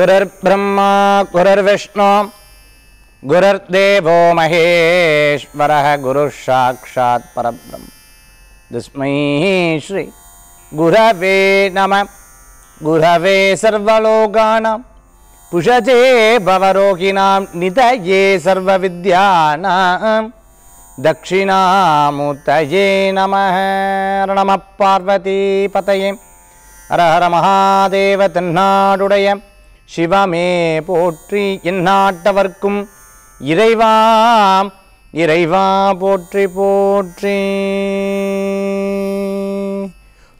गुरुर्ब्रह्मा गुरुर्विष्णु गुरुर्देवो महेश्वरः गुरुः साक्षात् परब्रह्म दुष्मैः श्रीगुरवे नमः। गुरवे सर्वलोकानां पुषजे भवरोगिणां नितये सर्वविद्यानां दक्षिणामुतये नमः। नमः पार्वतीपतये। हर हर महादेव तृन्नाडुडयम् சிவமே போற்றி எந்நாட்டவர்க்கும் இறைவாம் இறைவா போற்றி போற்றி.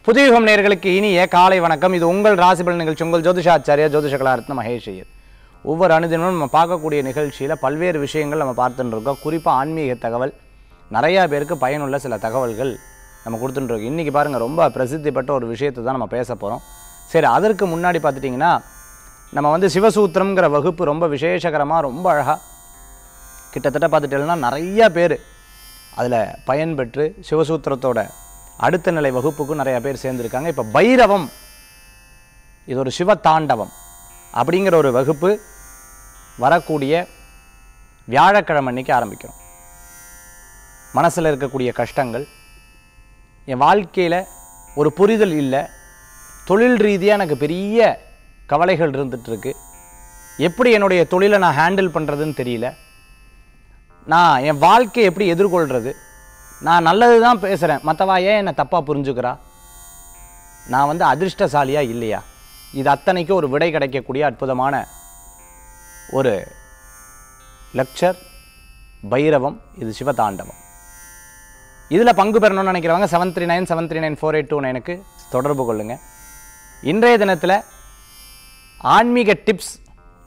புதுயுகம் நேர்களுக்கு இனிய காலை வணக்கம். இது உங்கள் ராசிபல் நிகழ்ச்சி உங்கள் ஜோதிஷாச்சாரியா ஜோதிஷ கலாரத்ன ஒவ்வொரு அனுதினமும் நம்ம பார்க்கக்கூடிய நிகழ்ச்சியில் பல்வேறு விஷயங்கள் நம்ம பார்த்துட்டுருக்கோம் குறிப்பாக ஆன்மீக தகவல். நிறையா பேருக்கு பயனுள்ள சில தகவல்கள் நம்ம கொடுத்துட்டுருக்கோம் இன்றைக்கி பாருங்கள் ரொம்ப பிரசித்தி பெற்ற ஒரு விஷயத்தை தான் நம்ம பேச போகிறோம் சரி அதற்கு முன்னாடி பார்த்துட்டிங்கன்னா நம்ம வந்து சிவசூத்திரம்ங்கிற வகுப்பு ரொம்ப விசேஷகரமாக ரொம்ப அழகாக கிட்டத்தட்ட பார்த்துட்டேன்னா நிறைய பேர் அதில் பயன்பெற்று சிவசூத்திரத்தோட அடுத்த நிலை வகுப்புக்கும் நிறையா பேர் சேர்ந்துருக்காங்க. இப்போ பைரவம் இது ஒரு சிவ தாண்டவம் அப்படிங்கிற ஒரு வகுப்பு வரக்கூடிய வியாழக்கிழமை அன்னைக்கு ஆரம்பிக்கிறோம். மனசில் இருக்கக்கூடிய கஷ்டங்கள் என் வாழ்க்கையில் ஒரு புரிதல் இல்லை தொழில் ரீதியாக எனக்கு பெரிய கவலைகள் இருந்துகிட்ருக்கு எப்படி என்னுடைய தொழிலை நான் ஹேண்டில் பண்ணுறதுன்னு தெரியல. நான் என் வாழ்க்கையை எப்படி எதிர்கொள்கிறது நான் நல்லது தான் பேசுகிறேன் மற்றவா ஏன் என்னை தப்பாக புரிஞ்சுக்கிறா? நான் வந்து அதிர்ஷ்டசாலியாக இல்லையா? இது அத்தனைக்கும் ஒரு விடை கிடைக்கக்கூடிய அற்புதமான ஒரு லெக்சர் பைரவம் இது சிவதாண்டவம். இதில் பங்கு பெறணும்னு நினைக்கிறவங்க seven three nine seven three nine four eight two நைனுக்கு தொடர்பு கொள்ளுங்கள் இன்றைய தினத்தில் ஆன்மீக டிப்ஸ்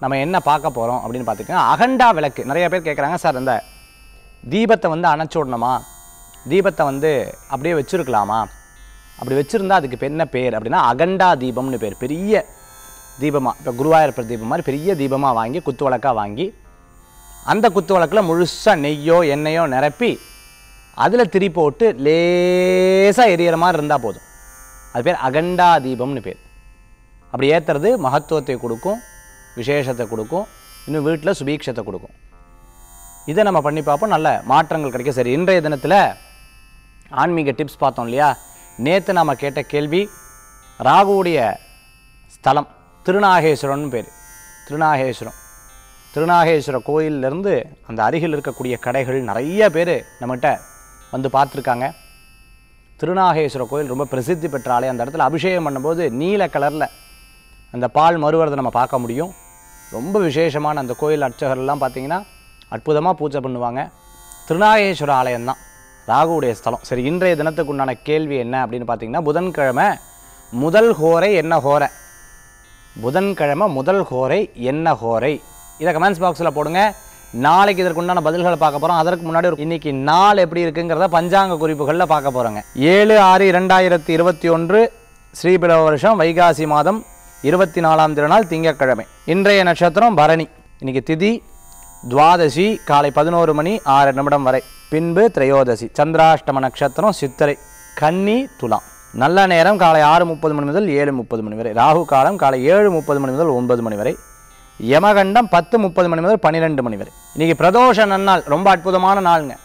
நம்ம என்ன பார்க்க போகிறோம் அப்படின்னு பார்த்துக்கோங்க அகண்டா விளக்கு. நிறைய பேர் கேட்குறாங்க சார் இந்த தீபத்தை வந்து அணைச்சி விடணுமா? தீபத்தை வந்து அப்படியே வச்சுருக்கலாமா? அப்படி வச்சுருந்தா அதுக்கு என்ன பேர்? அப்படின்னா அகண்டா தீபம்னு பேர். பெரிய தீபமாக இப்போ குருவாயூரப்பர் தீபம் மாதிரி பெரிய தீபமாக வாங்கி குத்து விளக்காக வாங்கி அந்த குத்து விளக்கில் முழுசாக நெய்யோ எண்ணெயோ நிரப்பி அதில் திரி போட்டு லேசாக எரியற மாதிரி இருந்தால் போதும். அது பேர் அகண்டா தீபம்னு பேர். அப்படி ஏற்றுறது மகத்துவத்தை கொடுக்கும் விசேஷத்தை கொடுக்கும் இன்னும் வீட்டில் சுபீட்சத்தை கொடுக்கும். இதை நம்ம பண்ணி பார்ப்போம். நல்ல மாற்றங்கள் கிடைக்கும் சரி. இன்றைய தினத்தில் ஆன்மீக டிப்ஸ் பார்த்தோம் இல்லையா? நேற்று நாம் கேட்ட கேள்வி ராகுவுடைய ஸ்தலம் திருநாகேஸ்வரன் பேர். திருநாகேஸ்வரம். திருநாகேஸ்வர கோயிலிருந்து அந்த அருகில் இருக்கக்கூடிய கடைகள் நிறைய பேர் நம்மகிட்ட வந்து பார்த்துருக்காங்க. திருநாகேஸ்வர கோயில் ரொம்ப பிரசித்தி பெற்ற ஆலயம். அந்த இடத்துல அபிஷேகம் பண்ணும்போது நீல கலரில் அந்த பால் மறுவரதை நம்ம பார்க்க முடியும். ரொம்ப விசேஷமான அந்த கோயில் அர்ச்சகர்லாம் பார்த்தீங்கன்னா அற்புதமாக பூஜை பண்ணுவாங்க. திருநாகேஸ்வர ஆலயம்தான். ராகுவுடைய ஸ்தலம். சரி இன்றைய தினத்துக்கு உண்டான கேள்வி என்ன அப்படின்னு பார்த்தீங்கன்னா புதன்கிழமை முதல் ஹோரை என்ன ஹோரை? புதன்கிழமை முதல் ஹோரை என்ன ஹோரை? இதை கமெண்ட்ஸ் பாக்ஸில் போடுங்க. நாளைக்கு இதற்கு உண்டான பதில்களை பார்க்க போகிறோம் அதற்கு முன்னாடி ஒரு இன்னைக்கு நாள் எப்படி இருக்குங்கிறத பஞ்சாங்க குறிப்புகளில் பார்க்க போகிறோங்க ஏழு ஆறு இரண்டாயிரத்தி இருபத்தி ஒன்று ஸ்ரீபிலவ வருஷம் வைகாசி மாதம் இருபத்தி நாலாம் திருநாள் திங்கக்கிழமை இன்றைய நட்சத்திரம் பரணி. இன்னைக்கு திதி துவாதசி காலை பதினோரு மணி ஆறு நிமிடம் வரை. பின்பு திரையோதசி சந்திராஷ்டம நட்சத்திரம் சித்திரை கன்னி துலாம். நல்ல நேரம் காலை ஆறு முப்பது மணி முதல் ஏழு முப்பது மணி வரை. ராகு காலம் காலை ஏழு முப்பது மணி முதல் ஒன்பது மணி வரை. யமகண்டம் பத்து முப்பது மணி முதல் பன்னிரெண்டு மணி வரை. இன்னைக்கு பிரதோஷ நன்னாள் ரொம்ப அற்புதமான நாளுங்க.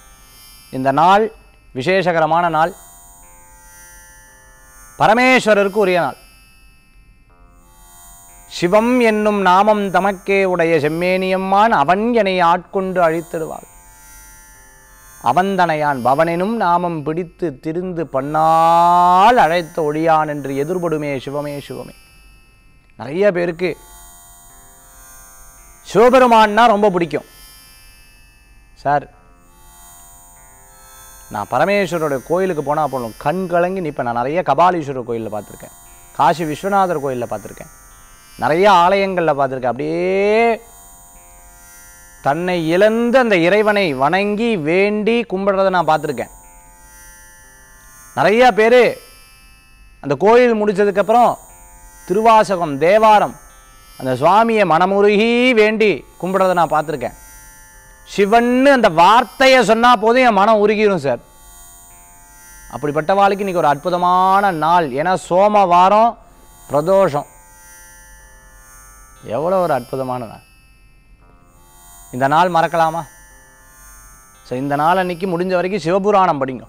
இந்த நாள் விசேஷகரமான நாள். பரமேஸ்வரருக்கு உரிய நாள். சிவம் என்னும் நாமம் தமக்கே உடைய செம்மேனியம்மான் அவன் என்னை ஆட்கொண்டு அழித்திடுவாள். அவந்தனையான் பவனெனும் நாமம் பிடித்து திரிந்து பண்ணால் அழைத்த ஒளியான் என்று எதிர்படுமே சிவமே சிவமே. நிறைய பேருக்கு சிவபெருமான்னா ரொம்ப பிடிக்கும். சார் நான் பரமேஸ்வரோட கோயிலுக்கு போனால் போகணும் கண் கலங்கி நிற்பேன் நான் நிறைய கபாலீஸ்வரர் கோயிலில் பார்த்துருக்கேன். காசி விஸ்வநாதர் கோயிலில் பார்த்துருக்கேன். நிறைய ஆலயங்களில் பார்த்துருக்கேன். அப்படியே தன்னை இழந்து அந்த இறைவனை வணங்கி வேண்டி கும்பிடுறதை நான் பார்த்துருக்கேன். நிறையா பேர் அந்த கோயில் முடித்ததுக்கப்புறம் திருவாசகம் தேவாரம் அந்த சுவாமியை மனமுருகி வேண்டி கும்பிடுறதை நான் பார்த்துருக்கேன். சிவன்னு அந்த வார்த்தையை சொன்னால் போதும் என் மனம் உருகிரும் சார். அப்படிப்பட்ட வாழ்க்கை இன்றைக்கி ஒரு அற்புதமான நாள். ஏன்னா சோமவாரம் பிரதோஷம். எவ்வளோ ஒரு அற்புதமான நாள் இந்த நாள் மறக்கலாமா? ஸோ இந்த நாள் அன்னைக்கு முடிஞ்ச வரைக்கும் சிவபுராணம் படிங்க.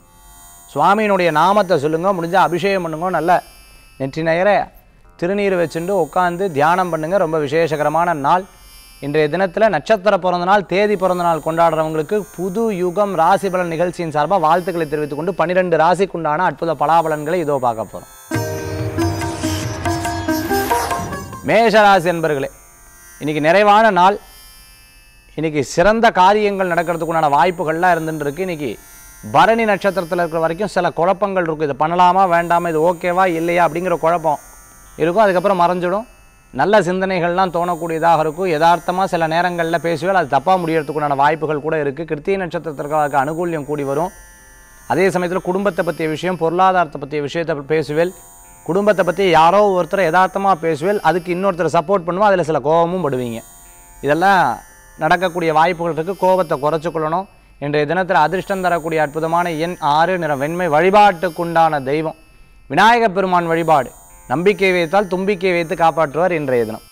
சுவாமியினுடைய நாமத்தை சொல்லுங்க முடிஞ்சால் அபிஷேகம் பண்ணுங்க நல்ல நெற்றி நேர திருநீர் வச்சுட்டு உட்காந்து தியானம் பண்ணுங்க. ரொம்ப விசேஷகரமான நாள். இன்றைய தினத்தில் நட்சத்திர பிறந்த நாள் தேதி பிறந்த நாள் கொண்டாடுறவங்களுக்கு புது யுகம் ராசி பலன் நிகழ்ச்சியின் சார்பாக வாழ்த்துக்களை தெரிவித்துக்கொண்டு பன்னிரெண்டு ராசிக்குண்டான அற்புத பலாபலன்களை இதோ பார்க்க போகிறோம் மேஷராசி என்பர்களே இன்னைக்கு நிறைவான நாள். இன்றைக்கி சிறந்த காரியங்கள் நடக்கிறதுக்குண்டான வாய்ப்புகள்லாம் இருந்துருக்கு இன்றைக்கி இன்னைக்கு பரணி நட்சத்திரத்தில் இருக்கிற வரைக்கும் சில குழப்பங்கள் இருக்கும். இது பண்ணலாமா வேண்டாமா இது ஓகேவா இல்லையா அப்படிங்கிற குழப்பம் இருக்கும். அதுக்கப்புறம் மறைஞ்சிடும். நல்ல சிந்தனைகள்லாம் தோணக்கூடியதாக இருக்கும். யதார்த்தமாக சில நேரங்களில் பேசுவேல் அது தப்பாக முடியறதுக்குண்டான வாய்ப்புகள் கூட இருக்குது கிருத்திய நட்சத்திரத்திற்கு அனுகூல்யம் கூடி வரும். அதே சமயத்தில் குடும்பத்தை பற்றிய விஷயம் பொருளாதாரத்தை பற்றிய விஷயத்தை பேசுவேல் குடும்பத்தை பற்றி யாரோ ஒருத்தர் யதார்த்தமாக பேசுவேல் அதுக்கு இன்னொருத்தர் சப்போர்ட் பண்ணுவோம் அதில் சில கோபமும் படுவீங்க. இதெல்லாம் நடக்கக்கூடிய வாய்ப்புகள் இருக்குது கோபத்தை குறைச்சிக்கொள்ளணும் இன்றைய தினத்தில் அதிர்ஷ்டம் தரக்கூடிய அற்புதமான எண் ஆறு நிற வெண்மை வழிபாட்டுக்குண்டான தெய்வம். விநாயகப் பெருமான் வழிபாடு. நம்பிக்கை வைத்தால் தும்பிக்கை வைத்து காப்பாற்றுவார் இன்றைய தினம்.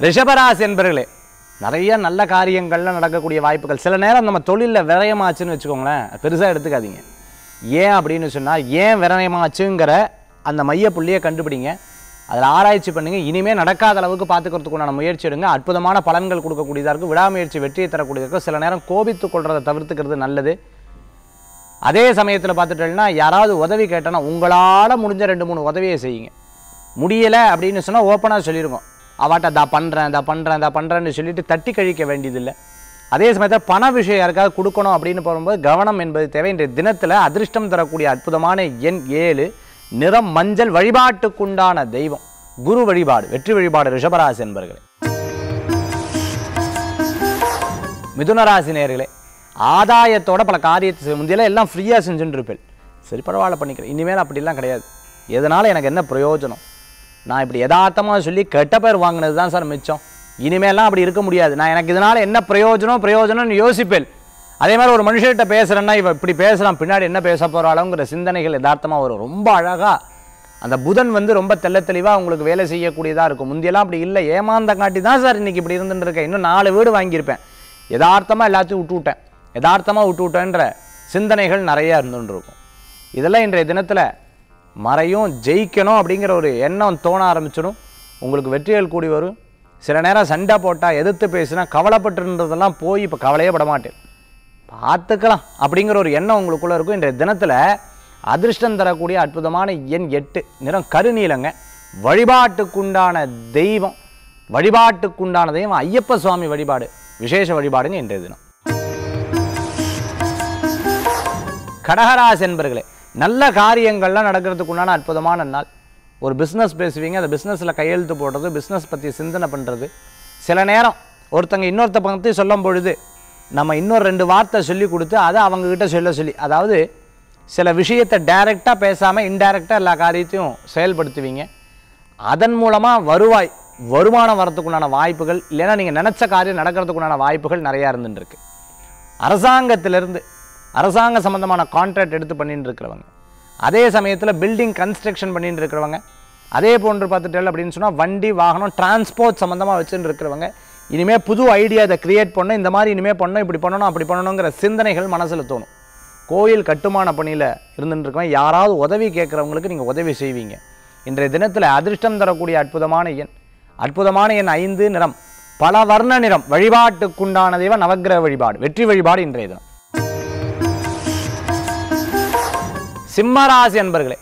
ரிஷபராசி என்பர்களே நிறைய நல்ல காரியங்கள்ல நடக்கக்கூடிய வாய்ப்புகள். சில நேரம் நம்ம தொழிலில் விரயமாச்சுன்னு வச்சுக்கோங்களேன். பெருசாக எடுத்துக்காதீங்க. ஏன் அப்படின்னு சொன்னால் ஏன் விரணயமாச்சுங்கிற அந்த மைய புள்ளியை கண்டுபிடிங்க. அதில் ஆராய்ச்சி பண்ணுங்க. இனிமேல் நடக்காத அளவுக்கு பார்த்துக்கிறதுக்குண்டான முயற்சி எடுங்க. அற்புதமான பலன்கள் கொடுக்கக்கூடியதாக இருக்கும் விடாமுயற்சி வெற்றியை தரக்கூடியதாக இருக்கும் சில நேரம் கோபித்து கொள்றதை தவிர்த்துக்கிறது நல்லது. அதே சமயத்தில் பார்த்துட்டேன்னா யாராவது உதவி கேட்டோன்னா உங்களால் முடிஞ்ச ரெண்டு மூணு உதவியை செய்யுங்க. முடியலை அப்படின்னு சொன்னால் ஓப்பனாக சொல்லியிருக்கோம் அவாட்ட தா பண்ணுறேன் தா பண்ணுறேன் தா பண்ணுறேன்னு சொல்லிட்டு தட்டி கழிக்க வேண்டியதில்லை. அதே சமயத்தில் பண விஷயம் யாருக்காவது கொடுக்கணும் அப்படின்னு போகும்போது கவனம் என்பது தேவை. இன்றைய தினத்தில் அதிர்ஷ்டம் தரக்கூடிய அற்புதமான எண் ஏழு நிறம் மஞ்சள் வழிபாட்டுக்குண்டான தெய்வம். குரு வழிபாடு வெற்றி வழிபாடு ரிஷபராசி என்பர்களே. மிதுனராசி நேர்களே ஆதாயத்தோட பல காரியத்தை முந்தையெல்லாம் எல்லாம் ஃப்ரீயாக செஞ்சுட்டு இருப்பேன் சரி பரவாயில்ல பண்ணிக்கிறேன். இனிமேல் அப்படிலாம் கிடையாது. எதனால் எனக்கு என்ன பிரயோஜனம்? நான் இப்படி யதார்த்தமாக சொல்லி கெட்ட பேர் வாங்கினது தான் சார் மிச்சம். இனிமேலாம் அப்படி இருக்க முடியாது. நான் எனக்கு இதனால் என்ன பிரயோஜனம்? பிரயோஜனம்னு யோசிப்பேன். அதே மாதிரி ஒரு மனுஷர்கிட்ட பேசுகிறேன்னா இவன் இப்படி பேசுகிறான் பின்னாடி என்ன பேச போகிறாளோங்கிற சிந்தனைகள் யதார்த்தமாக வரும். ரொம்ப அழகாக அந்த புதன் வந்து ரொம்ப தெள்ள தெளிவாக உங்களுக்கு வேலை செய்யக்கூடியதாக இருக்கும். முந்தியெல்லாம் அப்படி இல்லை. ஏமாந்த காட்டி தான் சார் இன்னைக்கு இப்படி இருந்துருக்கேன் இன்னும் நாலு வீடு வாங்கியிருப்பேன். யதார்த்தமாக எல்லாத்தையும் விட்டு விட்டேன். யதார்த்தமாக விட்டு விட்டேன்ற சிந்தனைகள் நிறையா இருந்துருக்கும் இதெல்லாம் இன்றைய தினத்தில் மறையும் ஜெயிக்கணும் அப்படிங்கிற ஒரு எண்ணம் தோண ஆரம்பிச்சிடும். உங்களுக்கு வெற்றிகள் கூடி வரும். சில நேரம் சண்டை போட்டால் எதிர்த்து பேசினா கவலைப்பட்டுன்றதெல்லாம் போய் இப்போ கவலையே பட மாட்டேன். பார்த்துக்கலாம் அப்படிங்கிற ஒரு எண்ணம் உங்களுக்குள்ளே இருக்கும். இன்றைய தினத்தில் அதிர்ஷ்டம் தரக்கூடிய அற்புதமான எண் எட்டு நிறம் கருநீலங்க. வழிபாட்டுக்குண்டான தெய்வம் வழிபாட்டுக்குண்டான தெய்வம் ஐயப்ப சுவாமி வழிபாடு விசேஷ வழிபாடுங்க இன்றைய தினம். கடகராசி என்பர்களே நல்ல காரியங்கள்லாம் நடக்கிறதுக்குண்டான அற்புதமான நாள். ஒரு பிஸ்னஸ் பேசுவீங்க அந்த பிஸ்னஸில் கையெழுத்து போடுறது பிஸ்னஸ் பற்றி சிந்தனை பண்ணுறது சில நேரம் ஒருத்தங்க இன்னொருத்த பற்றி சொல்லும் பொழுது நம்ம இன்னொரு ரெண்டு வார்த்தை சொல்லி கொடுத்து அதை அவங்கக்கிட்ட சொல்ல சொல்லி அதாவது சில விஷயத்தை டைரெக்டாக பேசாமல் இன்டைரக்டாக எல்லா காரியத்தையும் செயல்படுத்துவீங்க. அதன் மூலமாக வருவாய் வருமானம் வரத்துக்குண்டான வாய்ப்புகள் இல்லைன்னா நீங்கள் நினச்ச காரியம் நடக்கிறதுக்குண்டான வாய்ப்புகள் நிறையா இருந்துருக்கு அரசாங்கத்திலிருந்து அரசாங்க சம்மந்தமான கான்ட்ராக்ட் எடுத்து பண்ணிட்டு இருக்கிறவங்க அதே சமயத்தில் பில்டிங் கன்ஸ்ட்ரக்ஷன் பண்ணிட்டு இருக்கிறவங்க அதே போன்று பார்த்துட்டேன் அப்படின்னு சொன்னால் வண்டி வாகனம் டிரான்ஸ்போர்ட் சம்மந்தமாக வச்சுன்னு இருக்கிறவங்க இனிமேல் புது ஐடியா இதை கிரியேட் பண்ண இந்த மாதிரி இனிமேல் பண்ணணும் இப்படி பண்ணணும் அப்படி பண்ணணுங்கிற சிந்தனைகள் மனசில் தோணும். கோயில் கட்டுமான பணியில் இருந்துட்டுருக்கவன் யாராவது உதவி கேட்குறவங்களுக்கு நீங்கள் உதவி செய்வீங்க. இன்றைய தினத்தில் அதிர்ஷ்டம் தரக்கூடிய அற்புதமான எண் அற்புதமான எண் ஐந்து நிறம் பல வர்ண நிறம் வழிபாட்டுக்குண்டான தெய்வம் நவகிரக வழிபாடு வெற்றி வழிபாடு இன்றைய தினம். சிம்மராசி அன்பர்களே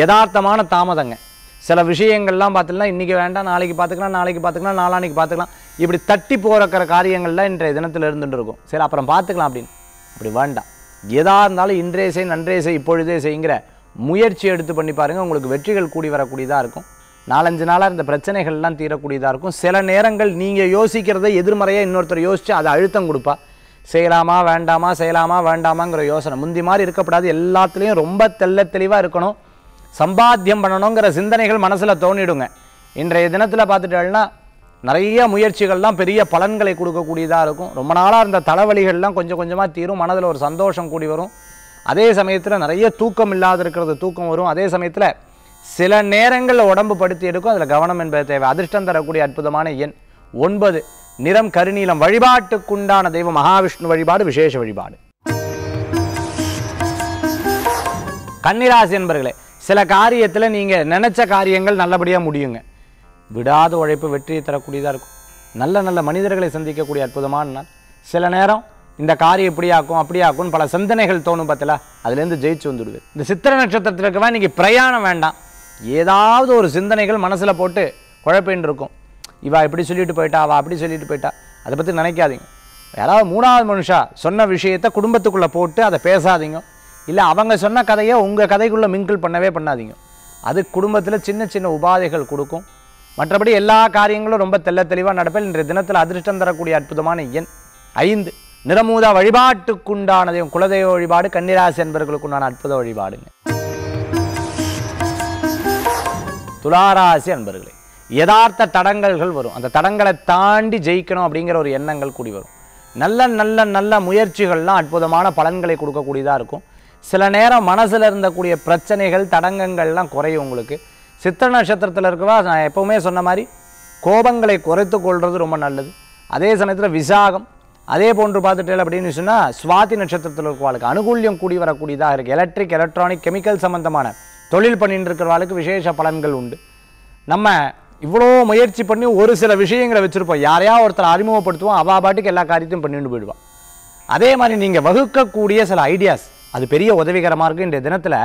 யதார்த்தமான தாமதங்க. சில விஷயங்கள்லாம் பார்த்தீங்கன்னா இன்றைக்கி வேண்டாம் நாளைக்கு பார்த்துக்கலாம் நாளைக்கு பார்த்துக்கலாம் நாளான்னைக்கு பார்த்துக்கலாம். இப்படி தட்டி போறக்கிற காரியங்கள்லாம் இன்றைய தினத்தில் இருந்துட்டு இருக்கும் சரி அப்புறம் பார்த்துக்கலாம் அப்படின்னு. அப்படி வேண்டாம். எதாக இருந்தாலும் இன்றைய செய் நன்றைய செய் இப்பொழுதே செய்யுங்கிற முயற்சி எடுத்து பண்ணி பாருங்கள் உங்களுக்கு வெற்றிகள் கூடி வரக்கூடியதாக இருக்கும். நாலஞ்சு நாளாக இந்த பிரச்சனைகள்லாம் தீரக்கூடியதாக இருக்கும். சில நேரங்கள் நீங்கள் யோசிக்கிறதை எதிர்மறையாக இன்னொருத்தர் யோசித்து அதை அழுத்தம் கொடுப்பா. செய்யலாமா வேண்டாமா செய்யலாமா வேண்டாமாங்கிற யோசனை. முந்தி மாதிரி இருக்கப்படாது. எல்லாத்துலேயும் ரொம்ப தெள்ள தெளிவாக இருக்கணும். சம்பாத்தியம் பண்ணணுங்கிற சிந்தனைகள் மனசில் தோணிடுங்க. இன்றைய தினத்தில் பார்த்துட்டேன்னா நிறைய முயற்சிகள்லாம் பெரிய பலன்களை கொடுக்கக்கூடியதாக இருக்கும். ரொம்ப நாளாக இருந்த தலைவலிகள்லாம் கொஞ்சம் கொஞ்சமாக தீரும் மனதில் ஒரு சந்தோஷம் கூடி வரும். அதே சமயத்தில் நிறைய தூக்கம் இல்லாத இருக்கிறது தூக்கம் வரும். அதே சமயத்தில் சில நேரங்களில் உடம்பு படுத்தி எடுக்கும். அதில் கவனம் என்பது தேவை. அதிர்ஷ்டம் தரக்கூடிய அற்புதமான எண் ஒன்பது. நிறம் கருநீலம். வழிபாட்டுக்குண்டான தெய்வம் மகாவிஷ்ணு வழிபாடு விசேஷ வழிபாடு. கன்னிராசி என்பர்களே சில காரியத்தில் நீங்கள் நினச்ச காரியங்கள் நல்லபடியாக முடியுங்க. விடாத உழைப்பு வெற்றியை தரக்கூடியதாக இருக்கும். நல்ல நல்ல மனிதர்களை சந்திக்கக்கூடிய அற்புதமான நாள். சில நேரம் இந்த காரியம் இப்படி ஆக்கும் அப்படி ஆக்கும்னு பல சிந்தனைகள் தோணும் பார்த்தல அதுலேருந்து ஜெயிச்சு வந்துடுவேன். இந்த சித்திர நட்சத்திரத்தில் இருக்கவா இன்றைக்கி பிரயாணம் வேண்டாம். ஏதாவது ஒரு சிந்தனைகள் மனசில் போட்டு குழப்பின்னு இருக்கும். இவா இப்படி சொல்லிட்டு போயிட்டா அவள் அப்படி சொல்லிட்டு போயிட்டா. அதை பற்றி நினைக்காதீங்க. யாராவது மூணாவது மனுஷா சொன்ன விஷயத்தை குடும்பத்துக்குள்ளே போட்டு அதை பேசாதீங்க. இல்லை அவங்க சொன்ன கதையை உங்கள் கதைக்குள்ளே மிங்கிள் பண்ணவே பண்ணாதீங்க. அது குடும்பத்தில் சின்ன சின்ன உபாதைகள் கொடுக்கும். மற்றபடி எல்லா காரியங்களும் ரொம்ப தெல்ல தெளிவாக நடப்பேன். இன்றைய தினத்தில் அதிர்ஷ்டம் தரக்கூடிய அற்புதமான எண் ஐந்து. நிறமூதா வழிபாட்டுக்குண்டானதையும் குலதெய்வ வழிபாடு கன்னிராசி என்பவர்களுக்குண்டான அற்புத வழிபாடுங்க. துளாராசி அன்பர்களே யதார்த்த தடங்கல்கள் வரும். அந்த தடங்களை தாண்டி ஜெயிக்கணும் அப்படிங்கிற ஒரு எண்ணங்கள் கூடி வரும். நல்ல நல்ல நல்ல முயற்சிகள்லாம் அற்புதமான பலன்களை கொடுக்கக்கூடியதாக இருக்கும். சில நேரம் மனசில் இருந்தக்கூடிய பிரச்சனைகள் தடங்கங்கள்லாம் குறையும் உங்களுக்கு. சித்திர நட்சத்திரத்தில் இருக்கவா நான் எப்போவுமே சொன்ன மாதிரி கோபங்களை குறைத்து கொள்வது ரொம்ப நல்லது. அதே சமயத்தில் விசாகம் அதே போன்று பார்த்துட்டேன் அப்படின்னு சொன்னால் சுவாதி நட்சத்திரத்தில் இருக்கிறவாளுக்கு அனுகூல்யம் கூடி வரக்கூடியதாக இருக்குது எலக்ட்ரிக் எலக்ட்ரானிக் கெமிக்கல் சம்பந்தமான தொழில் பண்ணிட்டு இருக்கிறவாளுக்கு விசேஷ பலன்கள் உண்டு. நம்ம இவ்வளோ முயற்சி பண்ணி ஒரு சில விஷயங்களை வச்சுருப்போம். யாரையா ஒருத்தர் அறிமுகப்படுத்துவோம் அவா பாட்டுக்கு எல்லா காரியத்தையும் பண்ணிட்டு போயிடுவான் அதே மாதிரி நீங்கள் வகுக்கக்கூடிய சில ஐடியாஸ் அது பெரிய உதவிகரமாக இருக்குது இன்றைய தினத்தில்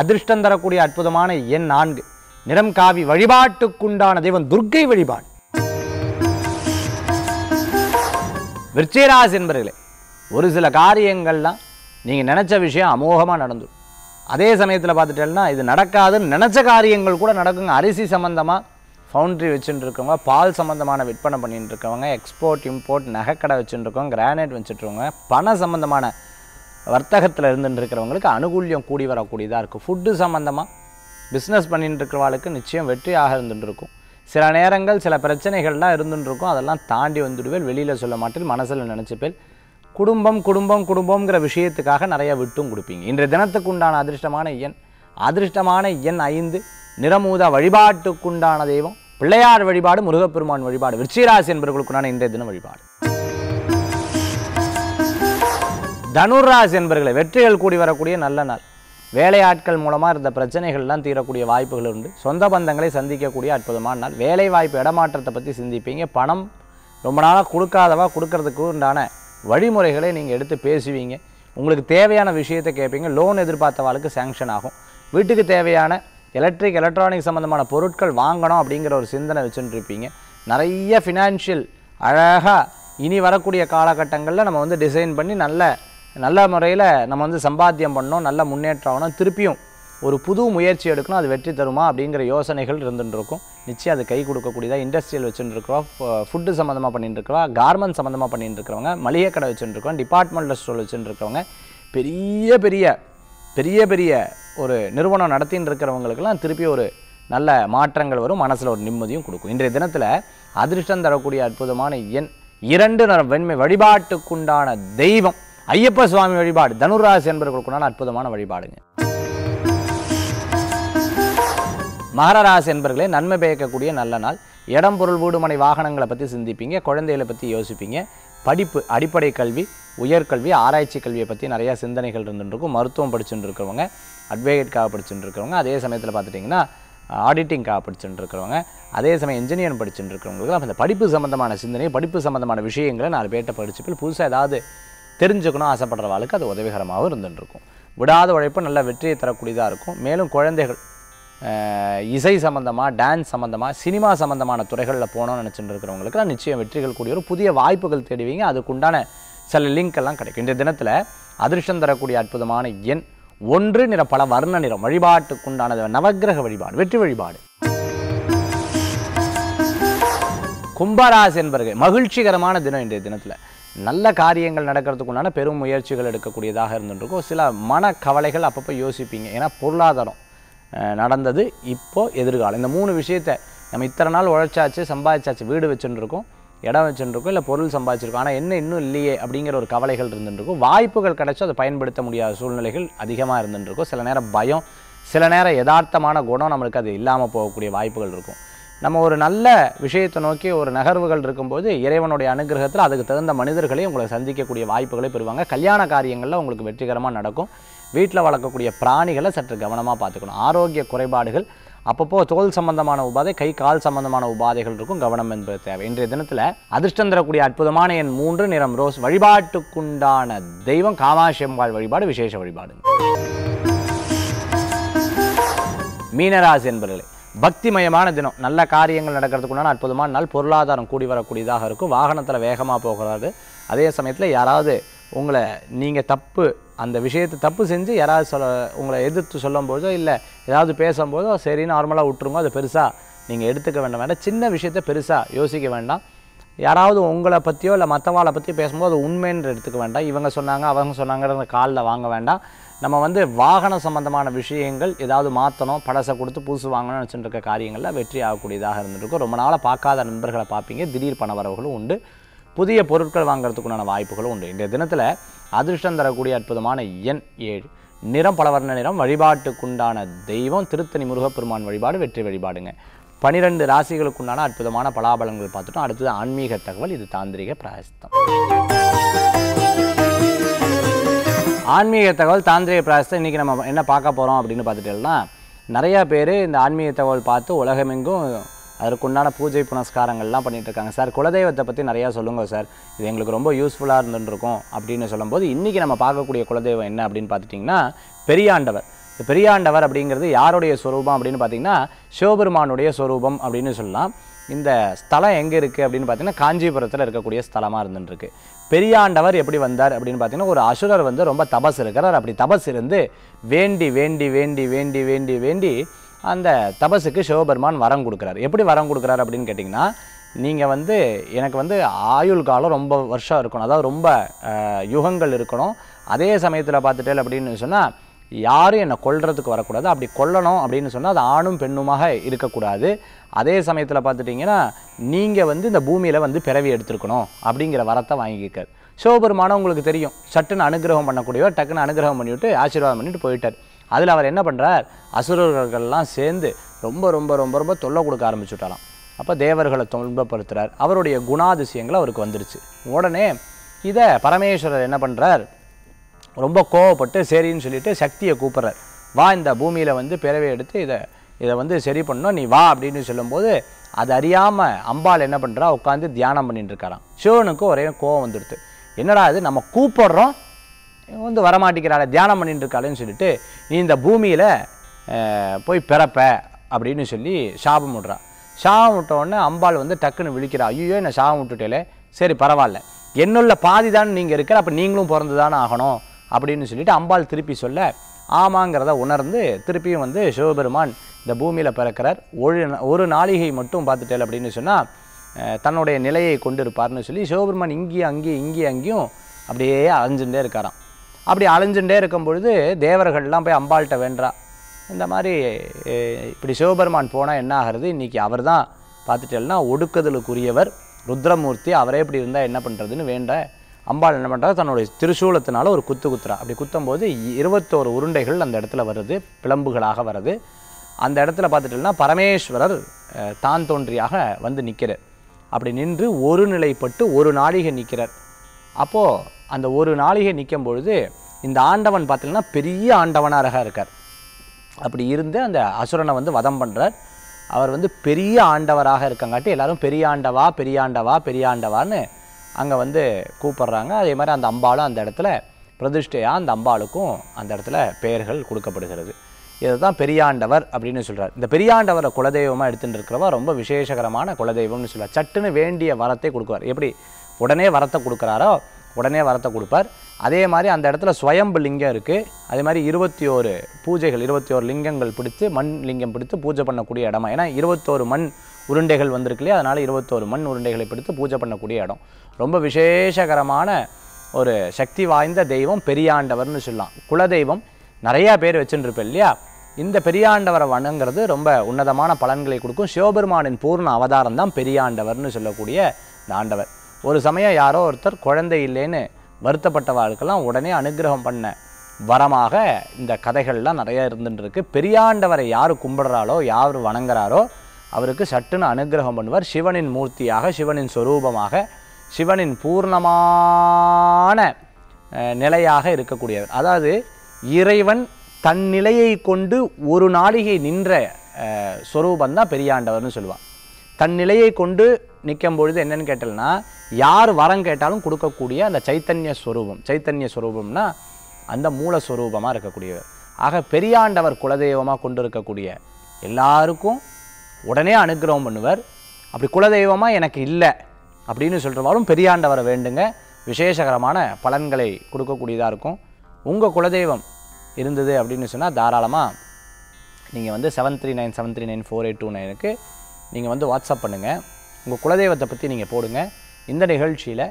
அதிர்ஷ்டம் தரக்கூடிய அற்புதமான எண் நான்கு. நிறம் காவி வழிபாட்டுக்குண்டான தெய்வம் துர்க்கை வழிபாடு. விருச்சிகராசி என்பர்களே ஒரு சில காரியங்கள்லாம் நீங்கள் நினச்ச விஷயம் அமோகமாக நடந்துடும் அதே சமயத்தில் பார்த்துட்டேன்னா இது நடக்காதுன்னு நினச்ச காரியங்கள் கூட நடக்குங்க. அரிசி சம்மந்தமாக ஃபவுண்ட்ரி வச்சுட்டு இருக்கவங்க பால் சம்மந்தமான விற்பனை பண்ணிட்டு இருக்கவங்க எக்ஸ்போர்ட் இம்போர்ட் நகைக்கடை வச்சுட்டு இருக்கவங்க கிரானைட் வச்சுட்ருக்கவங்க பண சம்மந்தமான வர்த்தகத்தில் இருந்துட்டு இருக்கிறவங்களுக்கு அனுகூல்யம் கூடி வரக்கூடியதாக இருக்குது ஃபுட்டு சம்மந்தமாக பிஸ்னஸ் பண்ணிட்டு இருக்கிறவாளுக்கு நிச்சயம் வெற்றியாக இருந்துட்டு இருக்கும் சில நேரங்கள் சில பிரச்சனைகள்லாம் இருந்துட்டு இருக்கும் அதெல்லாம் தாண்டி வந்துடுவேன் வெளியில் சொல்ல மாட்டேன் மனசில் நினச்சிப்பேன் குடும்பம் குடும்பம் குடும்பங்கிற விஷயத்துக்காக நிறைய விட்டும் கொடுப்பீங்க. இன்றைய தினத்துக்கு உண்டான அதிர்ஷ்டமான எண் அதிர்ஷ்டமான எண் ஐந்து நிறமூத வழிபாட்டுக்குண்டான தெய்வம் பிள்ளையார் வழிபாடு முருகப்பெருமான் வழிபாடு விருச்சிராசி என்பவர்களுக்குண்டான இன்றைய தின வழிபாடு. தனுராசி என்பர்களை வெற்றிகள் கூடி வரக்கூடிய நல்ல நாள். வேலையாட்கள் மூலமாக இருந்த பிரச்சனைகள்லாம் தீரக்கூடிய வாய்ப்புகள் உண்டு. சொந்த பந்தங்களை சந்திக்கக்கூடிய அற்புதமான நாள். வேலை வாய்ப்பு இடமாற்றத்தை பற்றி சிந்திப்பீங்க. பணம் ரொம்ப நாளாக கொடுக்காதவா கொடுக்கறதுக்கு உண்டான வழிமுறைகளை நீங்கள் எடுத்து பேசுவீங்க. உங்களுக்கு தேவையான விஷயத்தை கேட்பீங்க லோன் எதிர்பார்த்தவாளுக்கு சேங்ஷன் ஆகும். வீட்டுக்கு தேவையான எலக்ட்ரிக் எலக்ட்ரானிக் சம்மந்தமான பொருட்கள் வாங்கணும் அப்படிங்கிற ஒரு சிந்தனை வச்சுட்டு இருப்பீங்க நிறைய ஃபினான்ஷியல் அழகாக இனி வரக்கூடிய காலகட்டங்களில் நம்ம வந்து டிசைன் பண்ணி நல்ல நல்ல முறையில் நம்ம வந்து சம்பாத்தியம் பண்ணோம் நல்ல முன்னேற்றம் ஆகணும் திருப்பியும் ஒரு புது முயற்சி எடுக்கணும் அது வெற்றி தருமா அப்படிங்கிற யோசனைகள் இருந்துட்டு இருக்கும் நிச்சயம் அது கை கொடுக்கக்கூடியதாக இண்டஸ்ட்ரியல் வச்சுட்டுருக்குறோம் ஃபுட்டு சம்மந்தமாக பண்ணிட்டு இருக்கிறோம் கார்மெண்ட் சம்மந்தமாக பண்ணிட்டு இருக்கிறவங்க மளிகை கடை வச்சுருக்கோம் டிபார்ட்மெண்டல் ஸ்டோர் வச்சுருக்கவங்க பெரிய பெரிய பெரிய பெரிய ஒரு நிறுவனம் நடத்தின்னு இருக்கிறவங்களுக்கெல்லாம் திருப்பி ஒரு நல்ல மாற்றங்கள் வரும் மனசில் ஒரு நிம்மதியும் கொடுக்கும். இன்றைய தினத்தில் அதிர்ஷ்டம் தரக்கூடிய அற்புதமான எண் இரண்டு வெண்மை வழிபாட்டுக்குண்டான தெய்வம். ஐயப்ப சுவாமி வழிபாடு. தனுராசி என்பவர்களுக்குண்டான அற்புதமான வழிபாடுங்க. மகரராசி என்பர்களே நன்மை பயக்கக்கூடிய நல்ல நாள். இடம் பொருள் வீடுமனை வாகனங்களை பற்றி சிந்திப்பீங்க. குழந்தைகளை பற்றி யோசிப்பீங்க. படிப்பு அடிப்படை கல்வி உயர்கல்வி ஆராய்ச்சி கல்வியை பற்றி நிறையா சிந்தனைகள் இருந்துருக்கும் மருத்துவம் படிச்சுட்டு இருக்கிறவங்க அட்வொகேட்காக படிச்சுட்டு இருக்கிறவங்க அதே சமயத்தில் பார்த்துட்டிங்கன்னா ஆடிட்டிங்காக படிச்சுட்டு இருக்கிறவங்க அதே சமயம் இன்ஜினியரிங் படிச்சுட்டு இருக்கிறவங்களுக்கு அந்த படிப்பு சம்மந்தமான சிந்தனை படிப்பு சம்மந்தமான விஷயங்களை நாலு பேர்கிட்ட படிச்சுப்பில் புதுசாக ஏதாவது தெரிஞ்சுக்கணும் ஆசைப்படுறவாளுக்கு அது உதவிகரமாகவும் இருந்துட்டுருக்கும் விடாத உழைப்பு நல்ல வெற்றியை தரக்கூடியதாக இருக்கும். மேலும் குழந்தைகள் இசை சம்மந்தமாக டான்ஸ் சம்மந்தமாக சினிமா சம்மந்தமான துறைகளில் போகணும்னு நினச்சிட்டு இருக்கிறவங்களுக்கு நிச்சயம் வெற்றிகள் கூடிய ஒரு புதிய வாய்ப்புகள் தேடுவீங்க. அதுக்குண்டான சில லிங்க் எல்லாம் கிடைக்கும். இந்த தினத்தில் அதிர்ஷ்டம் தரக்கூடிய அற்புதமான எண் ஒன்று நிற பல வர்ண நிறம் வழிபாட்டுக்குண்டானது நவக்கிரக வழிபாடு வெற்றி வழிபாடு. கும்பராசி என்பர்கள் மகிழ்ச்சிகரமான தினம் இன்றைய தினத்தில். நல்ல காரியங்கள் நடக்கிறதுக்குண்டான பெரும் முயற்சிகள் எடுக்கக்கூடியதாக இருந்துருக்கும் சில மன கவலைகள் அப்பப்போ யோசிப்பீங்க. ஏன்னா பொருளாதாரம் நடந்தது இப்போது எதிர்காலம். இந்த மூணு விஷயத்தை நம்ம இத்தனை நாள் உழைச்சாச்சு சம்பாதிச்சாச்சு வீடு வச்சுட்டு இடம் வச்சுருக்கோம் இல்லை பொருள் சம்பாதிச்சிருக்கோம். ஆனால் என்ன இன்னும் இல்லையே அப்படிங்கிற ஒரு கவலைகள் இருந்துருக்கும் வாய்ப்புகள் கிடைச்சோ அதை பயன்படுத்த முடியாத சூழ்நிலைகள் அதிகமாக இருந்துருக்கும் சில நேரம் பயம் சில நேரம் யதார்த்தமான குணம் நம்மளுக்கு அது இல்லாமல் போகக்கூடிய வாய்ப்புகள் இருக்கும். நம்ம ஒரு நல்ல விஷயத்தை நோக்கி ஒரு நகர்வுகள் இருக்கும்போது இறைவனுடைய அனுகிரகத்தில் அதுக்கு தகுந்த மனிதர்களை உங்களை சந்திக்கக்கூடிய வாய்ப்புகளை பெறுவாங்க. கல்யாண காரியங்களில் உங்களுக்கு வெற்றிகரமாக நடக்கும். வீட்டில் வளர்க்கக்கூடிய பிராணிகளை சற்று கவனமாக பார்த்துக்கணும். ஆரோக்கிய குறைபாடுகள் அப்பப்போ தோல் சம்பந்தமான உபாதை கை கால் சம்பந்தமான உபாதைகள் இருக்கும் கவனம் என்பது தேவை. இன்றைய தினத்தில் அதிர்ஷ்டம் தரக்கூடிய அற்புதமான என் மூன்று நிறம் ரோஸ் வழிபாட்டுக்குண்டான தெய்வம் காமாட்சி வழிபாடு விசேஷ வழிபாடு மீனராசி என்பர்களே பக்திமயமான தினம். நல்ல காரியங்கள் நடக்கிறதுக்குண்டான அற்புதமான நாள் பொருளாதாரம் கூடி வரக்கூடியதாக இருக்கும். வாகனத்தில் வேகமாக போகிறாரு. அதே சமயத்தில் யாராவது உங்களை நீங்கள் தப்பு அந்த விஷயத்தை தப்பு செஞ்சு யாராவது சொல்ல உங்களை எதிர்த்து சொல்லும்போதோ இல்லை ஏதாவது பேசும்போதோ சரி நார்மலாக விட்டுருங்க. அது பெருசாக நீங்கள் எடுத்துக்க வேண்டாம். வேண்டாம் சின்ன விஷயத்த பெருசாக யோசிக்க வேண்டாம். யாராவது உங்களை பற்றியோ இல்லை மற்றவாளை பற்றி பேசும்போது அது உண்மைன்னு எடுத்துக்க வேண்டாம். இவங்க சொன்னாங்க அவங்க சொன்னாங்கிறத காலில் வாங்க வேண்டாம். நம்ம வந்து வாகன சம்பந்தமான விஷயங்கள் ஏதாவது மாற்றணும் பழசை கொடுத்து புதுசு வாங்கணும்னு நினச்சிட்டு இருக்க காரியங்களில் வெற்றி ஆகக்கூடியதாக இருந்துருக்கும் ரொம்ப நாளாக பார்க்காத நண்பர்களை பார்ப்பீங்க. திடீர் பண வரவுகளும் உண்டு. புதிய பொருட்கள் வாங்குறதுக்குண்டான வாய்ப்புகளும் உண்டு. இன்றைய தினத்தில் அதிர்ஷ்டம் தரக்கூடிய அற்புதமான எண் ஏழு. நிறம் பலவர்ண நிறம் வழிபாட்டுக்குண்டான தெய்வம் திருத்தணி முருகப்பெருமான் வழிபாடு வெற்றி வழிபாடுங்க. பனிரெண்டு ராசிகளுக்குண்டான அற்புதமான பலாபலங்கள் பார்த்துட்டோம். அடுத்தது ஆன்மீக தகவல் இது தாந்திரிக பிராயஸ்தம் ஆன்மீக தகவல் தாந்திரிக பிராசத்தை இன்றைக்கி நம்ம என்ன பார்க்க போகிறோம் அப்படின்னு பார்த்துட்டோம்னா நிறையா பேர் இந்த ஆன்மீக தகவல் பார்த்து உலகமெங்கும் அதற்குண்டான பூஜை புனஸ்காரங்கள்லாம் பண்ணிகிட்ருக்காங்க இருக்காங்க. சார் குலதெய்வத்தை பற்றி நிறையா சொல்லுங்கள் சார். இது எங்களுக்கு ரொம்ப யூஸ்ஃபுல்லாக இருந்துருக்கும் அப்படின்னு சொல்லும்போது இன்றைக்கி நம்ம பார்க்கக்கூடிய குலதெய்வம் என்ன அப்படின்னு பார்த்துட்டிங்கன்னா பெரியாண்டவர். பெரியாண்டவர் அப்படிங்கிறது யாருடைய ஸ்வரூபம் அப்படின்னு பார்த்தீங்கன்னா சிவபெருமானுடைய ஸ்வரூபம் அப்படின்னு சொல்லலாம். இந்த ஸ்தலம் எங்கே இருக்குது அப்படின்னு பார்த்தீங்கன்னா காஞ்சிபுரத்தில் இருக்கக்கூடிய ஸ்தலமாக இருந்துட்டுருக்கு. பெரியாண்டவர் எப்படி வந்தார் அப்படின்னு பார்த்தீங்கன்னா ஒரு அசுரர் வந்து ரொம்ப தபஸ் இருக்கிறார். அப்படி தபஸ் இருந்து வேண்டி வேண்டி வேண்டி வேண்டி வேண்டி வேண்டி அந்த தபஸுக்கு சிவபெருமான் வரம் கொடுக்குறாரு. எப்படி வரம் கொடுக்குறாரு அப்படின்னு கேட்டிங்கன்னா நீங்கள் வந்து எனக்கு வந்து ஆயுள் காலம் ரொம்ப வருஷம் இருக்கணும். அதாவது ரொம்ப யுகங்கள் இருக்கணும். அதே சமயத்தில் பார்த்துட்டேன் அப்படின்னு சொன்னால் யாரும் என்னை கொல்றதுக்கு வரக்கூடாது. அப்படி கொல்லணும் அப்படின்னு சொன்னால் அது ஆணும் பெண்ணுமாக இருக்கக்கூடாது. அதே சமயத்தில் பார்த்துட்டிங்கன்னா நீங்கள் வந்து இந்த பூமியில் வந்து பிறவி எடுத்துருக்கணும் அப்படிங்கிற வரத்தை வாங்கிக்கார் சிவபெருமானம் உங்களுக்கு தெரியும் சட்டுன்னு அனுகிரகம் பண்ணக்கூடியவர் டக்குன்னு அனுகிரகம் பண்ணிவிட்டு ஆசீர்வாதம் பண்ணிட்டு போயிட்டார். அதில் அவர் என்ன பண்ணுறார் அசுரர்கள்லாம் சேர்ந்து ரொம்ப ரொம்ப ரொம்ப ரொம்ப தொல்லை கொடுக்க ஆரம்பிச்சுட்டாலாம் அப்போ தேவர்களை துன்பப்படுத்துகிறார் அவருடைய குணாதிசயங்கள் அவருக்கு வந்துருச்சு. உடனே இதை பரமேஸ்வரர் என்ன பண்ணுறார் ரொம்ப கோவப்பட்டு சரின்னு சொல்லிட்டு சக்தியை கூப்பிட்றார். வா இந்த பூமியில் வந்து பிறவை எடுத்து இதை இதை வந்து சரி பண்ணணும் நீ வா அப்படின்னு சொல்லும்போது அது அறியாமல் அம்பாள் என்ன பண்ணுறா உட்காந்து தியானம் பண்ணிட்டு இருக்காராம். சிவனுக்கு ஒரே கோவம் வந்துடுது. என்னடா இது நம்ம கூப்பிடுறோம் வந்து வரமாட்டேங்கிறாளே தியானம் பண்ணிட்டு இருக்காளேன்னு சொல்லிட்டு நீ இந்த பூமியில் போய் பிறப்ப அப்படின்னு சொல்லி சாபம் விட்றா. சாபம் விட்ட அம்பாள் வந்து டக்குன்னு விழிக்கிறா. ஐயோ என்ன சாபம் விட்டுட்டேலே சரி பரவாயில்ல. என்னுள்ள பாதி தான் நீங்கள் இருக்கிற அப்போ நீங்களும் பிறந்து தானே ஆகணும். அப்படின்னு சொல்லிட்டு அம்பாள் திருப்பி சொல்ல ஆமாங்கிறத உணர்ந்து திருப்பியும் வந்து சிவபெருமான் இந்த பூமியில் பிறக்கிறார். ஒரு ஒரு நாளிகை மட்டும் பார்த்துட்டேன் அப்படின்னு சொன்னால் தன்னுடைய நிலையை கொண்டு இருப்பார்னு சொல்லி சிவபெருமான் இங்கேயும் அங்கேயும் இங்கேயும் அங்கேயும் அப்படியே அலைஞ்சுட்டே இருக்காராம். அப்படி அலைஞ்சுட்டே இருக்கும் பொழுது தேவர்கள்லாம் போய் அம்பாள்கிட்ட வேண்டா இந்த மாதிரி இப்படி சிவபெருமான் போனால் என்ன ஆகிறது? இன்றைக்கி அவர் தான் பார்த்துட்டேன்னா ஒடுக்குதலுக்குரியவர் ருத்ரமூர்த்தி அவரே இப்படி இருந்தால் என்ன பண்ணுறதுன்னு வேண்ட. அம்பாள் என்ன பண்ணுறா தன்னுடைய திருசூலத்தினால ஒரு குத்து குத்துறா. அப்படி குத்தும்போது போது இருபத்தோரு உருண்டைகள் அந்த இடத்துல வருது பிளம்புகளாக வருது. அந்த இடத்துல பார்த்துட்டோம்னா பரமேஸ்வரர் தான் தோன்றியாக வந்து நிற்கிறார் அப்படி நின்று ஒரு நிலைப்பட்டு ஒரு நாழிகை நிற்கிறார் அப்போது அந்த ஒரு நாளிகை நிற்கும் பொழுது இந்த ஆண்டவன் பார்த்தீங்கன்னா பெரிய ஆண்டவனாக இருக்கார். அப்படி இருந்து அந்த அசுரனை வந்து வதம் பண்ணுறார் அவர் வந்து பெரிய ஆண்டவராக இருக்கங்காட்டி எல்லாரும் பெரிய ஆண்டவா பெரிய ஆண்டவா பெரிய ஆண்டவான்னு அங்கே வந்து கூப்பிட்றாங்க. அதே மாதிரி அந்த அம்பாளும் அந்த இடத்துல பிரதிஷ்டையாக அந்த அம்பாளுக்கும் அந்த இடத்துல பெயர்கள் கொடுக்கப்படுகிறது. இதை தான் பெரியாண்டவர் அப்படின்னு சொல்கிறார் இந்த பெரியாண்டவரை குலதெய்வமாக எடுத்துகிட்டு இருக்கிறவா ரொம்ப விசேஷகரமான குலதெய்வம்னு சொல்லுவார் சட்டுன்னு வேண்டிய வரத்தை கொடுக்குவார். எப்படி? உடனே வரத்தை கொடுக்குறாரோ உடனே வரத்தை கொடுப்பார். அதே மாதிரி அந்த இடத்துல சுயம்பு லிங்கம் இருக்குது அதே மாதிரி இருபத்தி ஓரு பூஜைகள் இருபத்தி ஓரு லிங்கங்கள் பிடித்து மண் லிங்கம் பிடித்து பூஜை பண்ணக்கூடிய இடமா? ஏன்னா இருபத்தோரு மண் உருண்டைகள் வந்திருக்கு இல்லையா? அதனால் இருபத்தோரு மண் உருண்டைகளை பிடித்து பூஜை பண்ணக்கூடிய இடம். ரொம்ப விசேஷகரமான ஒரு சக்தி வாய்ந்த தெய்வம் பெரியாண்டவர்னு சொல்லலாம். குலதெய்வம் நிறையா பேர் வச்சுருப்பேன் இல்லையா? இந்த பெரியாண்டவரை வணங்குறது ரொம்ப உன்னதமான பலன்களை கொடுக்கும். சிவபெருமானின் பூர்ண அவதாரம் தான் பெரியாண்டவர்னு சொல்லக்கூடிய இந்த ஆண்டவர். ஒரு சமயம் யாரோ ஒருத்தர் குழந்தை இல்லைன்னு வருத்தப்பட்டவாளுக்கெல்லாம் உடனே அனுகிரகம் பண்ண வரமாக இந்த கதைகள்லாம் நிறைய இருந்துட்டுருக்கு. பெரியாண்டவரை யார் கும்பிடுறாளோ யார் வணங்குறாரோ அவருக்கு சட்டுன்னு அனுகிரகம் பண்ணுவார். சிவனின் மூர்த்தியாக சிவனின் சொரூபமாக சிவனின் பூர்ணமான நிலையாக இருக்கக்கூடியவர். அதாவது இறைவன் தன் நிலையை கொண்டு ஒரு நாளிகை நின்ற சொரூபந்தான் சொரூபம் தான் பெரியாண்டவர்னு சொல்லுவான். தன் நிலையை கொண்டு நிற்கும் பொழுது என்னன்னு கேட்டல்னா யார் வரம் கேட்டாலும் கொடுக்கக்கூடிய அந்த சைத்தன்ய ஸ்வரூபம் சைத்தன்ய ஸ்வரூபம்னா அந்த மூலஸ்வரூபமாக இருக்கக்கூடியவர். ஆக பெரியாண்டவர் குலதெய்வமாக கொண்டு இருக்கக்கூடிய எல்லாருக்கும் உடனே அனுக்கிரகம் பண்ணுவர். அப்படி குலதெய்வமாக எனக்கு இல்லை அப்படின்னு சொல்கிறவாலும் பெரியாண்டவரை வேண்டுங்க. விசேஷகரமான பலன்களை கொடுக்கக்கூடியதாக இருக்கும். உங்கள் குலதெய்வம் இருந்தது அப்படின்னு சொன்னால் தாராளமாக நீங்கள் வந்து seven three nine seven three nine four eight two நைனுக்கு நீங்கள் வந்து வாட்ஸ்அப் பண்ணுங்கள் உங்கள் குலதெய்வத்தை பற்றி நீங்கள் போடுங்க. இந்த நிகழ்ச்சியில்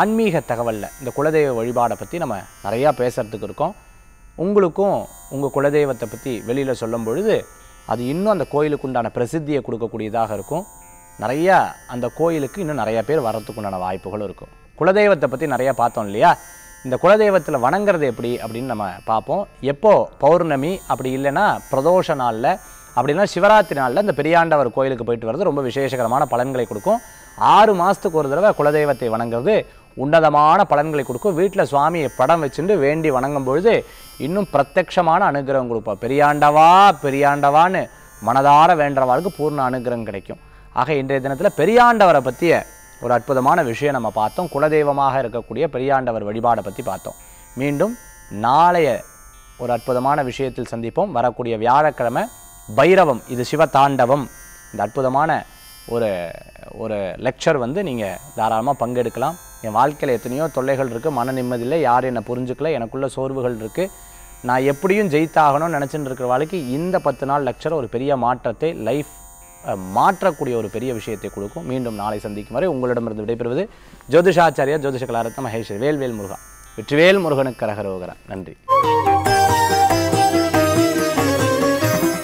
ஆன்மீக தகவலில் இந்த குலதெய்வ வழிபாடை பற்றி நம்ம நிறையா பேசுகிறதுக்கு இருக்கோம். உங்களுக்கும் உங்கள் குலதெய்வத்தை பற்றி வெளியில் சொல்லும் பொழுது அது இன்னும் அந்த கோயிலுக்கு உண்டான பிரசித்தியை கொடுக்கக்கூடியதாக இருக்கும். நிறையா அந்த கோயிலுக்கு இன்னும் நிறைய பேர் வர்றதுக்கு உண்டான வாய்ப்புகளும் இருக்கும். குலதெய்வத்தை பற்றி நிறையா பார்த்தோம் இல்லையா? இந்த குலதெய்வத்தில் வணங்குறது எப்படி அப்படின்னு நம்ம பார்ப்போம். எப்போது பௌர்ணமி அப்படி இல்லைன்னா பிரதோஷ நாளில் அப்படின்னா சிவராத்திரி நாளில் இந்த பெரியாண்டவர் கோயிலுக்கு போயிட்டு வர்றது ரொம்ப விசேஷகரமான பலன்களை கொடுக்கும். ஆறு மாதத்துக்கு ஒரு தடவை குலதெய்வத்தை வணங்குறது உன்னதமான பலன்களை கொடுக்கும். வீட்டில் சுவாமியை படம் வச்சுட்டு வேண்டி வணங்கும் பொழுது இன்னும் பிரத்யக்ஷமான அனுகிரகம் கொடுப்பா. பெரியாண்டவா பெரியாண்டவான்னு மனதார வேண்டவாளுக்கு பூர்ண அனுகிரகம் கிடைக்கும். ஆக இன்றைய தினத்தில் பெரியாண்டவரை பற்றிய ஒரு அற்புதமான விஷயம் நம்ம பார்த்தோம். குலதெய்வமாக இருக்கக்கூடிய பெரியாண்டவர் வழிபாடை பற்றி பார்த்தோம். மீண்டும் நாளைய ஒரு அற்புதமான விஷயத்தில் சந்திப்போம். வரக்கூடிய வியாழக்கிழமை பைரவம் இது சிவதாண்டவம் இந்த அற்புதமான ஒரு ஒரு லெக்சர் வந்து நீங்கள் தாராளமாக பங்கெடுக்கலாம். என் வாழ்க்கையில் எத்தனையோ தொல்லைகள் இருக்குது மன நிம்மதியில் யார் என்னை புரிஞ்சுக்கல எனக்குள்ளே சோர்வுகள் இருக்குது நான் எப்படியும் ஜெயித்தாகணும்னு நினச்சிட்டு இருக்கிற வாழ்க்கை இந்த பத்து நாள் லெக்சர் ஒரு பெரிய மாற்றத்தை லைஃப் மாற்றக்கூடிய ஒரு பெரிய விஷயத்தை கொடுக்கும். மீண்டும் நாளை சந்திக்கும் வரை உங்களிடமிருந்து விடைபெறுவது ஜோதிஷாச்சாரியா ஜோதிஷ கலாரத்ன மகேஸ்வர் வேல்வேல் முருகா. வெற்றிவேல் முருகனுக்கு கரகரோகரா நன்றி.